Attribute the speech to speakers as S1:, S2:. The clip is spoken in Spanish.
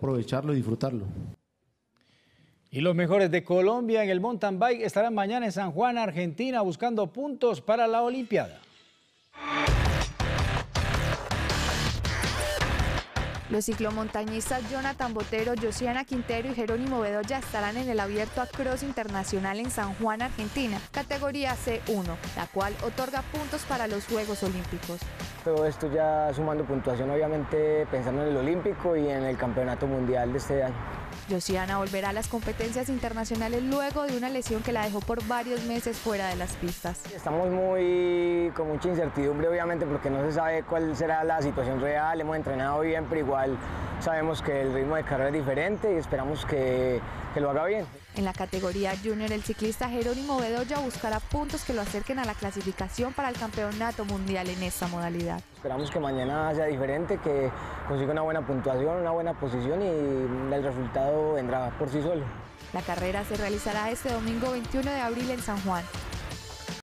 S1: aprovecharlo y disfrutarlo.
S2: Y los mejores de Colombia en el mountain bike estarán mañana en San Juan, Argentina, buscando puntos para la Olimpiada.
S3: Los ciclomontañistas Jonathan Botero, Josiana Quintero y Jerónimo Bedoya estarán en el abierto a Cross Internacional en San Juan, Argentina, categoría C1, la cual otorga puntos para los Juegos Olímpicos.
S4: Todo esto ya sumando puntuación, obviamente pensando en el Olímpico y en el Campeonato Mundial de este año.
S3: Josiana volverá a las competencias internacionales luego de una lesión que la dejó por varios meses fuera de las pistas.
S4: Estamos muy con mucha incertidumbre obviamente porque no se sabe cuál será la situación real, hemos entrenado bien pero igual sabemos que el ritmo de carrera es diferente y esperamos que, que lo haga bien.
S3: En la categoría junior, el ciclista Jerónimo Bedoya buscará puntos que lo acerquen a la clasificación para el campeonato mundial en esta modalidad.
S4: Esperamos que mañana sea diferente, que consiga una buena puntuación, una buena posición y el resultado vendrá por sí solo.
S3: La carrera se realizará este domingo 21 de abril en San Juan.